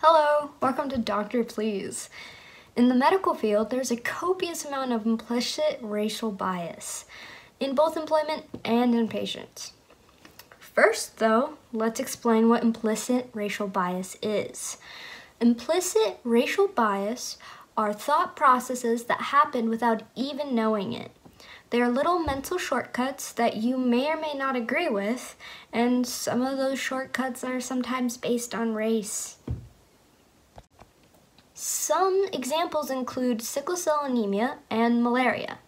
Hello, welcome to Doctor Please. In the medical field, there's a copious amount of implicit racial bias in both employment and in patients. First, though, let's explain what implicit racial bias is. Implicit racial bias are thought processes that happen without even knowing it. They are little mental shortcuts that you may or may not agree with, and some of those shortcuts are sometimes based on race. Some examples include sickle cell anemia and malaria.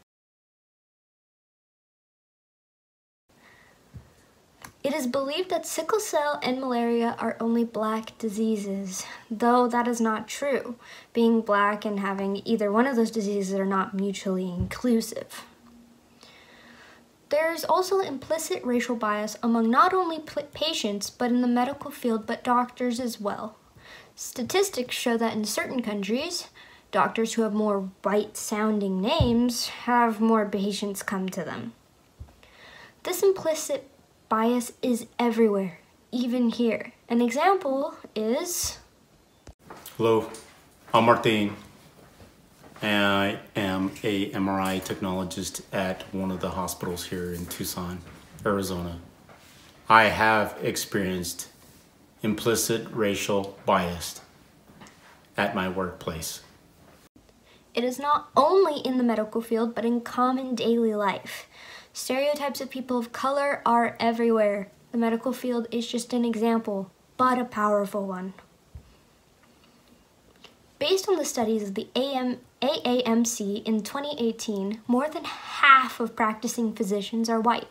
It is believed that sickle cell and malaria are only black diseases, though that is not true. Being black and having either one of those diseases are not mutually inclusive. There's also implicit racial bias among not only patients, but in the medical field, but doctors as well. Statistics show that in certain countries, doctors who have more white sounding names have more patients come to them. This implicit bias is everywhere, even here. An example is... Hello, I'm Martin and I am a MRI technologist at one of the hospitals here in Tucson, Arizona. I have experienced implicit racial bias at my workplace. It is not only in the medical field, but in common daily life. Stereotypes of people of color are everywhere. The medical field is just an example, but a powerful one. Based on the studies of the AM, AAMC in 2018, more than half of practicing physicians are white.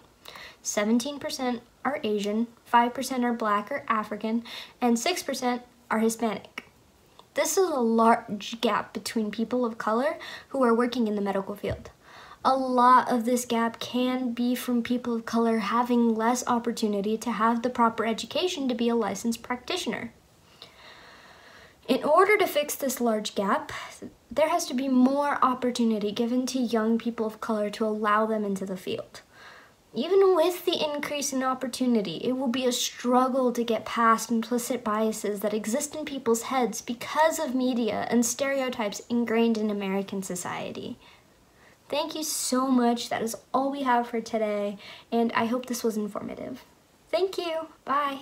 17% are Asian, 5% are black or African, and 6% are Hispanic. This is a large gap between people of color who are working in the medical field. A lot of this gap can be from people of color having less opportunity to have the proper education to be a licensed practitioner. In order to fix this large gap, there has to be more opportunity given to young people of color to allow them into the field. Even with the increase in opportunity, it will be a struggle to get past implicit biases that exist in people's heads because of media and stereotypes ingrained in American society. Thank you so much. That is all we have for today, and I hope this was informative. Thank you. Bye.